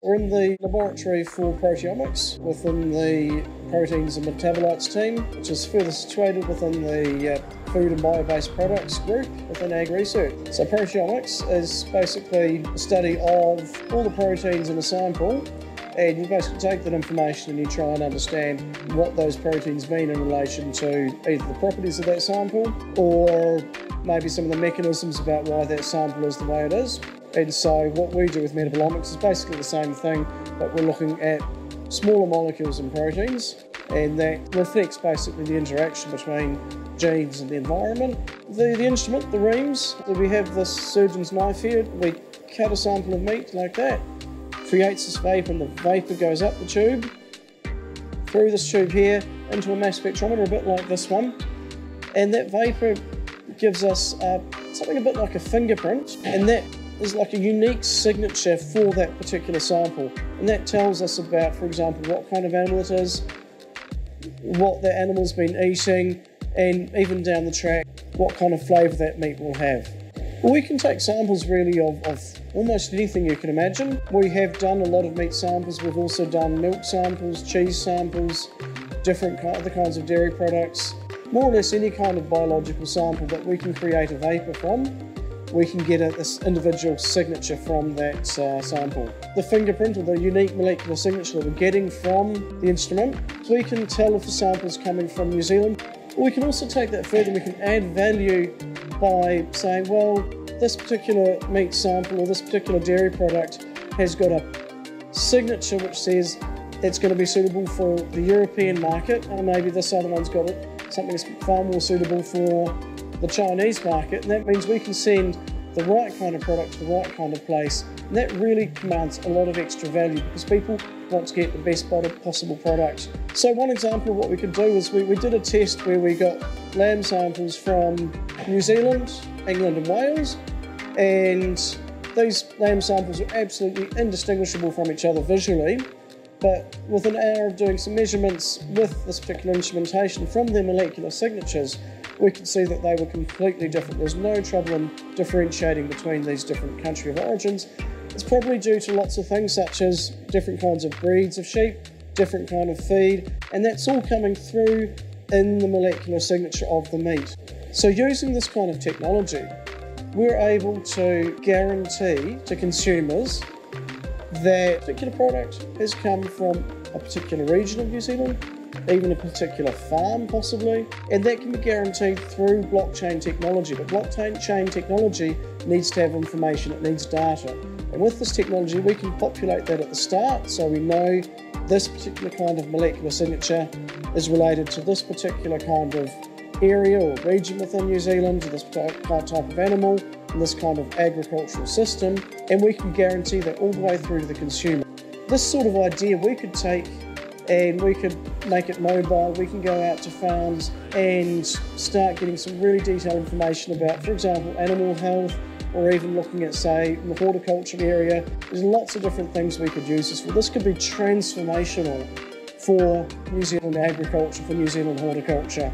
We're in the laboratory for proteomics within the proteins and metabolites team, which is further situated within the uh, food and bio-based products group within AgResearch. So proteomics is basically a study of all the proteins in a sample and you basically take that information and you try and understand what those proteins mean in relation to either the properties of that sample or maybe some of the mechanisms about why that sample is the way it is. And so what we do with metabolomics is basically the same thing, but we're looking at smaller molecules and proteins, and that reflects basically the interaction between genes and the environment. The, the instrument, the REIMS, we have this surgeon's knife here, we cut a sample of meat like that, creates this vapour, and the vapour goes up the tube, through this tube here, into a mass spectrometer, a bit like this one, and that vapour gives us uh, something a bit like a fingerprint, and that is like a unique signature for that particular sample. And that tells us about, for example, what kind of animal it is, what the animal's been eating, and even down the track, what kind of flavour that meat will have. We can take samples really of, of almost anything you can imagine. We have done a lot of meat samples. We've also done milk samples, cheese samples, different other kinds of dairy products. More or less any kind of biological sample that we can create a vapour from we can get a, this individual signature from that uh, sample. The fingerprint or the unique molecular signature that we're getting from the instrument, so we can tell if the sample is coming from New Zealand. Or we can also take that further, we can add value by saying, well, this particular meat sample or this particular dairy product has got a signature which says it's going to be suitable for the European market, and maybe this other one's got something that's far more suitable for the Chinese market, and that means we can send the right kind of product to the right kind of place. And that really commands a lot of extra value because people want to get the best possible product. So one example of what we could do is we, we did a test where we got lamb samples from New Zealand, England and Wales, and these lamb samples were absolutely indistinguishable from each other visually. But with an hour of doing some measurements with this particular instrumentation from their molecular signatures, we can see that they were completely different. There's no trouble in differentiating between these different country of origins. It's probably due to lots of things such as different kinds of breeds of sheep, different kind of feed, and that's all coming through in the molecular signature of the meat. So using this kind of technology, we're able to guarantee to consumers that a particular product has come from a particular region of New Zealand even a particular farm possibly, and that can be guaranteed through blockchain technology. But blockchain technology needs to have information, it needs data. And with this technology, we can populate that at the start so we know this particular kind of molecular signature is related to this particular kind of area or region within New Zealand, to this type of animal, and this kind of agricultural system, and we can guarantee that all the way through to the consumer. This sort of idea we could take and we could make it mobile. We can go out to farms and start getting some really detailed information about, for example, animal health, or even looking at, say, the horticulture area. There's lots of different things we could use this for. This could be transformational for New Zealand agriculture, for New Zealand horticulture.